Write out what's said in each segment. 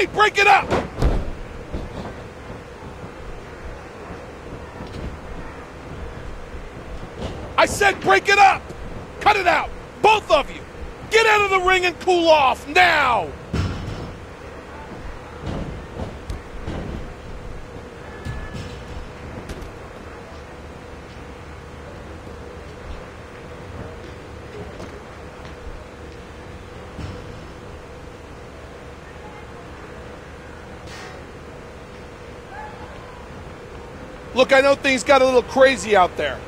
Hey, break it up! I said break it up! Cut it out! Both of you! Get out of the ring and cool off now! Look, I know things got a little crazy out there,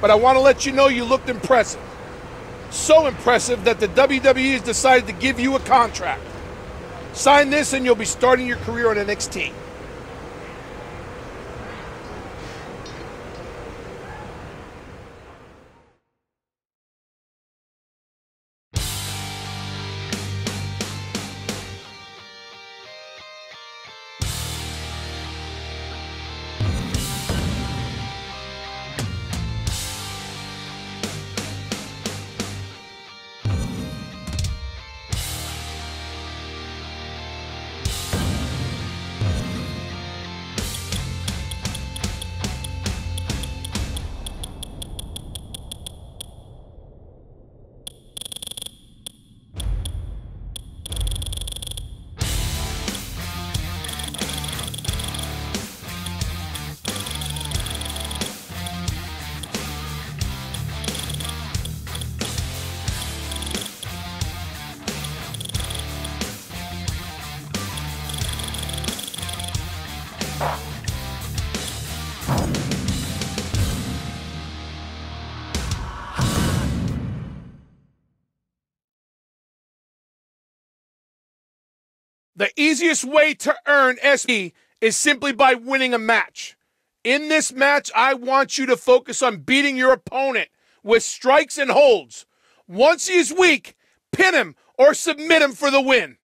but I want to let you know you looked impressive. So impressive that the WWE has decided to give you a contract. Sign this and you'll be starting your career on NXT. The easiest way to earn SP is simply by winning a match. In this match, I want you to focus on beating your opponent with strikes and holds. Once he is weak, pin him or submit him for the win.